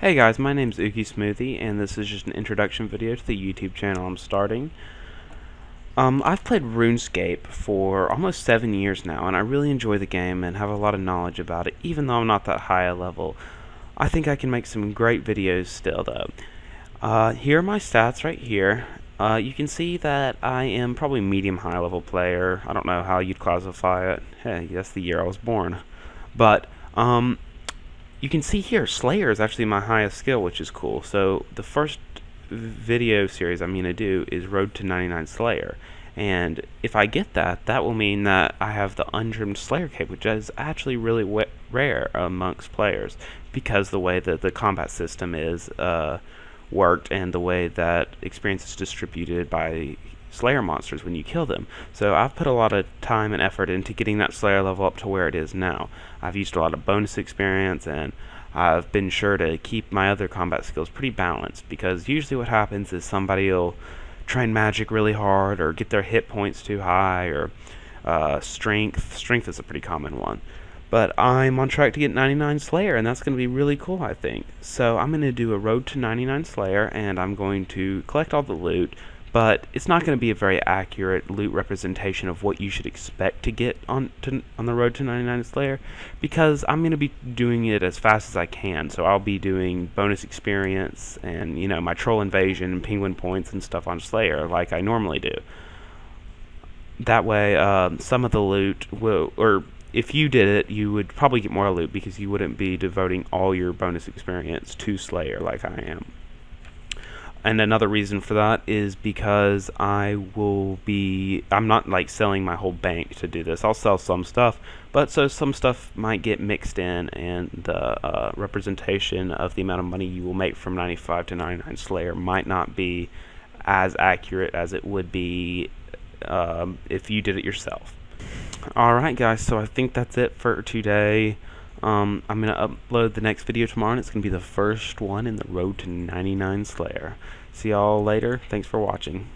Hey guys, my name's Ugie Smothey, and this is just an introduction video to the YouTube channel I'm starting. Um, I've played RuneScape for almost seven years now, and I really enjoy the game and have a lot of knowledge about it, even though I'm not that high a level. I think I can make some great videos still, though. Uh, here are my stats right here. Uh, you can see that I am probably medium high level player. I don't know how you'd classify it. Hey, that's the year I was born. But, um, you can see here, Slayer is actually my highest skill, which is cool. So the first video series I'm going to do is Road to 99 Slayer. And if I get that, that will mean that I have the untrimmed Slayer cape, which is actually really rare amongst players because the way that the combat system is uh, worked and the way that experience is distributed by Slayer monsters when you kill them. So I've put a lot of time and effort into getting that Slayer level up to where it is now. I've used a lot of bonus experience and I've been sure to keep my other combat skills pretty balanced because usually what happens is somebody will train magic really hard or get their hit points too high or uh, strength. Strength is a pretty common one. But I'm on track to get 99 Slayer, and that's going to be really cool, I think. So I'm going to do a Road to 99 Slayer, and I'm going to collect all the loot, but it's not going to be a very accurate loot representation of what you should expect to get on to, on the road to 99 Slayer because I'm going to be doing it as fast as I can. So I'll be doing bonus experience and you know my troll invasion and penguin points and stuff on Slayer like I normally do. That way, um, some of the loot will, or if you did it, you would probably get more loot because you wouldn't be devoting all your bonus experience to Slayer like I am. And another reason for that is because I will be, I'm not like selling my whole bank to do this. I'll sell some stuff, but so some stuff might get mixed in, and the uh, representation of the amount of money you will make from 95 to 99 Slayer might not be as accurate as it would be um, if you did it yourself. Alright guys, so I think that's it for today. Um, I'm going to upload the next video tomorrow, and it's going to be the first one in the road to 99 Slayer. See y'all later. Thanks for watching.